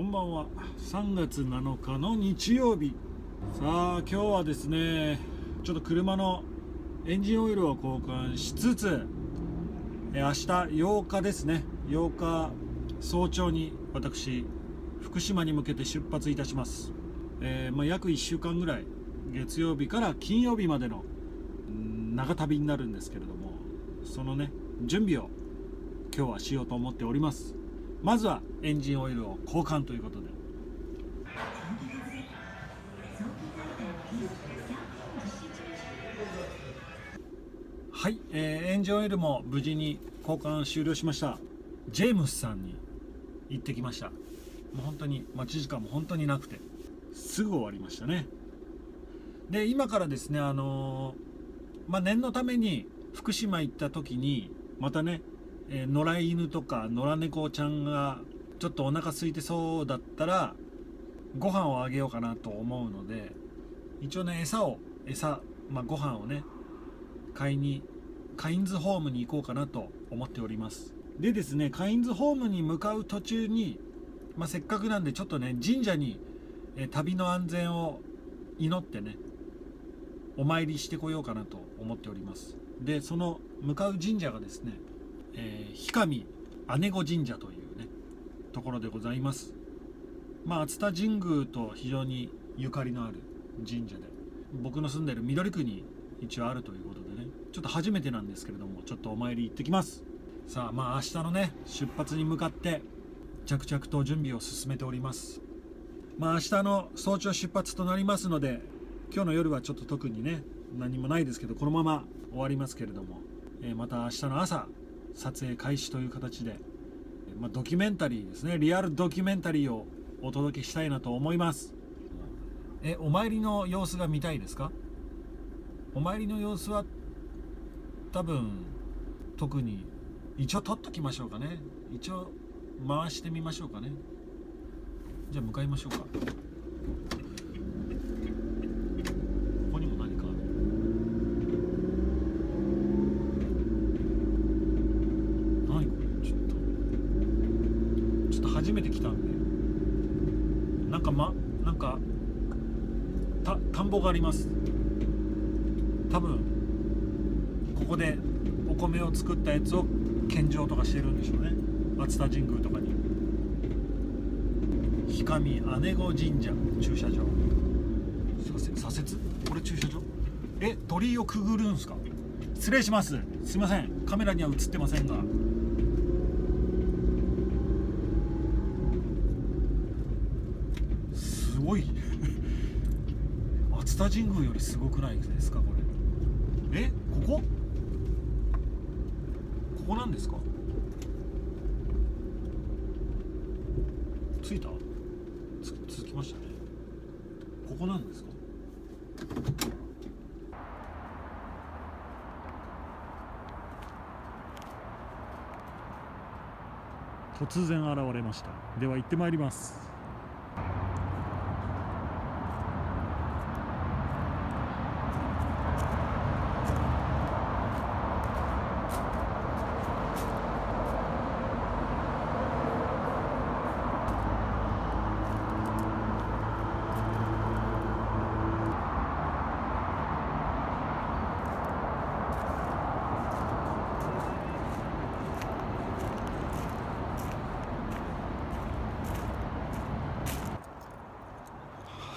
こんばんは。3月7日の日曜日。さあ今日はですねちょっと車のエンジンオイルを交換しつつえ明日8日ですね。8日早朝に私福島に向けて出発いたします、えー、まあ、約1週間ぐらい月曜日から金曜日までの長旅になるんですけれどもそのね準備を今日はしようと思っております。まずはエンジンオイルを交換ということで。はい、えー、エンジンオイルも無事に交換終了しました。ジェームスさんに行ってきました。もう本当に待ち時間も本当になくて。すぐ終わりましたね。で今からですねあのー、まあ、念のために福島行った時にまたねえー、野良犬とか野良猫ちゃんがちょっとお腹空いてそうだったらご飯をあげようかなと思うので一応ね餌を餌、まあ、ご飯をね買いにカインズホームに行こうかなと思っております。でですねカインズホームに向かう途中に、まあ、せっかくなんでちょっとね神社に、え、旅の安全を祈ってねお参りしてこようかなと思っております。でその向かう神社がですねえー、氷上姉子神社というねところでございます。まあ熱田神宮と非常にゆかりのある神社で僕の住んでる緑区に一応あるということでねちょっと初めてなんですけれどもちょっとお参り行ってきます。さあまあ明日のね出発に向かって着々と準備を進めております。まあ明日の早朝出発となりますので今日の夜はちょっと特にね何もないですけどこのまま終わりますけれども、えー、また明日の朝撮影開始という形で、まあ、ドキュメンタリーですね。リアルドキュメンタリーをお届けしたいなと思います。えお参りの様子が見たいですか？お参りの様子は多分特に一応撮っときましょうかね。一応回してみましょうかね。じゃあ向かいましょうか。初めて来たんで。なんかまなんかた田んぼがあります。多分ここでお米を作ったやつを献上とかしてるんでしょうね。熱田神宮とかに。氷上姉子神社駐車場。左折？これ駐車場？え鳥居をくぐるんすか？失礼します。すいません。カメラには映ってませんが。ごい。熱田神宮よりすごくないですかこれ。えここ？ここなんですか？着いた？つきましたね。ここなんですか？突然現れました。では行ってまいります。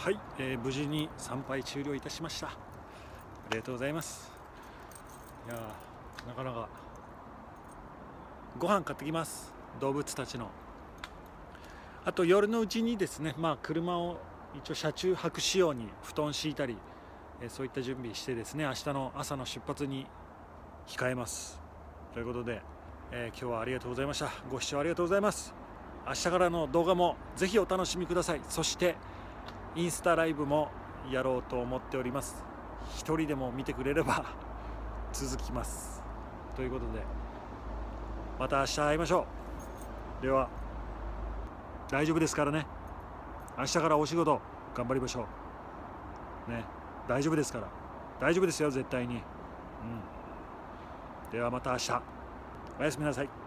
はい、えー、無事に参拝終了いたしました。ありがとうございます。いやなかなかご飯買ってきます。動物たちの。あと夜のうちにですねまあ車を一応車中泊仕様に布団敷いたり、えー、そういった準備してですね明日の朝の出発に控えます。ということで、えー、今日はありがとうございました。ご視聴ありがとうございます。明日からの動画もぜひお楽しみください。そしてインスタライブもやろうと思っております。一人でも見てくれれば 続きます。ということでまた明日会いましょう。では大丈夫ですからね。明日からお仕事頑張りましょう。ね大丈夫ですから。大丈夫ですよ絶対に。うん。ではまた明日。おやすみなさい。